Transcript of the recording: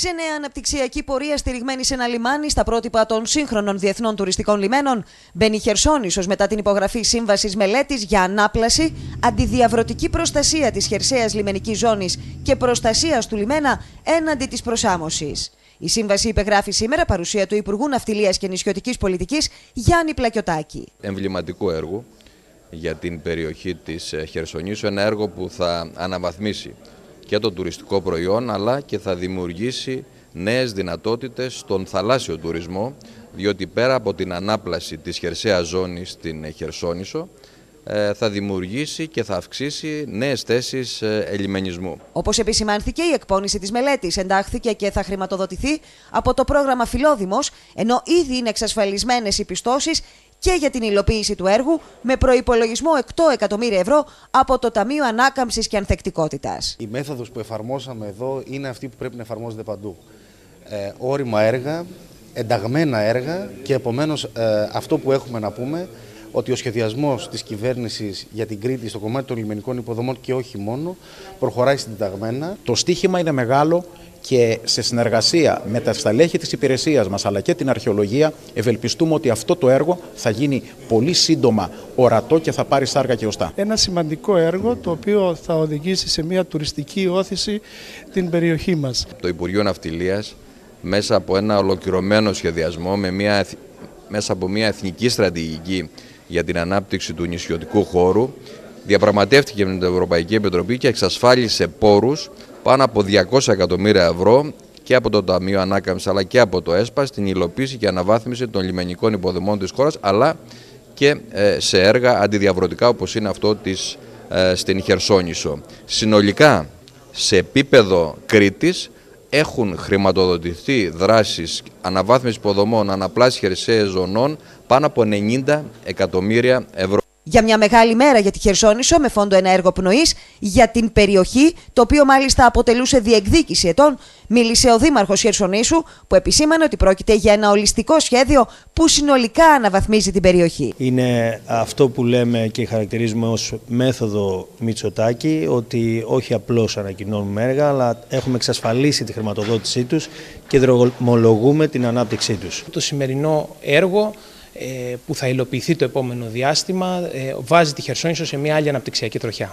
Σε νέα αναπτυξιακή πορεία στηριγμένη σε ένα λιμάνι στα πρότυπα των σύγχρονων διεθνών τουριστικών λιμένων, μπαίνει Χερσόνησος μετά την υπογραφή σύμβασης μελέτης για ανάπλαση, αντιδιαβρωτική προστασία της χερσαίας λιμενικής ζώνης και προστασίας του λιμένα έναντι της προσάμωσης. Η σύμβαση υπεγράφει σήμερα παρουσία του Υπουργού Ναυτιλίας και Νησιωτικής Πολιτικής Γιάννη Πλακιωτάκη. Εμβληματικό έργο για την περιοχή της Χερσονήσου, ένα έργο που θα αναβαθμίσει και το τουριστικό προϊόν αλλά και θα δημιουργήσει νέες δυνατότητες στον θαλάσσιο τουρισμό διότι πέρα από την ανάπλαση της χερσαίας ζώνης στην Χερσόνησο ε, θα δημιουργήσει και θα αυξήσει νέες θέσεις ε, ελιμενισμού. Όπως επισημάνθηκε, η εκπόνηση της μελέτης εντάχθηκε και θα χρηματοδοτηθεί από το πρόγραμμα Φιλόδημος, ενώ ήδη είναι εξασφαλισμένες οι πιστώσεις και για την υλοποίηση του έργου με προϋπολογισμό 8 εκατομμύρια ευρώ από το Ταμείο Ανάκαμψης και Ανθεκτικότητας. Η μέθοδος που εφαρμόσαμε εδώ είναι αυτή που πρέπει να εφαρμόζεται παντού. Ε, όριμα έργα, ενταγμένα έργα και επομένως ε, αυτό που έχουμε να πούμε ότι ο σχεδιασμός της κυβέρνησης για την Κρήτη στο κομμάτι των λιμενικών υποδομών και όχι μόνο προχωράει συνταγμένα. Το στίχημα είναι μεγάλο και σε συνεργασία με τα σταλέχη της υπηρεσίας μας αλλά και την αρχαιολογία ευελπιστούμε ότι αυτό το έργο θα γίνει πολύ σύντομα ορατό και θα πάρει σάργα και οστά. Ένα σημαντικό έργο το οποίο θα οδηγήσει σε μια τουριστική όθηση την περιοχή μας. Το Υπουργείο Ναυτιλίας μέσα από ένα ολοκληρωμένο σχεδιασμό με μια, μέσα από μια εθνική στρατηγική για την ανάπτυξη του νησιωτικού χώρου διαπραγματεύτηκε με την Ευρωπαϊκή Επιτροπή και εξασφάλισε πόρους πάνω από 200 εκατομμύρια ευρώ και από το Ταμείο Ανάκαμψης αλλά και από το ΕΣΠΑ στην υλοποίηση και αναβάθμιση των λιμενικών υποδομών της χώρας αλλά και ε, σε έργα αντιδιαβρωτικά όπως είναι αυτό της, ε, στην Χερσόνησο. Συνολικά σε επίπεδο Κρήτης έχουν χρηματοδοτηθεί δράσεις αναβάθμισης υποδομών αναπλάσης χερσαίες ζωνών πάνω από 90 εκατομμύρια ευρώ για μια μεγάλη μέρα για τη Χερσόνησο με φόντο ένα έργο πνοής για την περιοχή, το οποίο μάλιστα αποτελούσε διεκδίκηση ετών, μίλησε ο Δήμαρχος Χερσονήσου, που επισήμανε ότι πρόκειται για ένα ολιστικό σχέδιο που συνολικά αναβαθμίζει την περιοχή. Είναι αυτό που λέμε και χαρακτηρίζουμε ως μέθοδο Μητσοτάκη, ότι όχι απλώς ανακοινώνουμε έργα, αλλά έχουμε εξασφαλίσει τη χρηματοδότησή τους και δρομολογούμε την ανάπτυξή τους. Το σημερινό έργο ε, που θα υλοποιηθεί το επόμενο διάστημα ε, βάζει τη Χερσόνησο σε μια άλλη αναπτυξιακή τροχιά.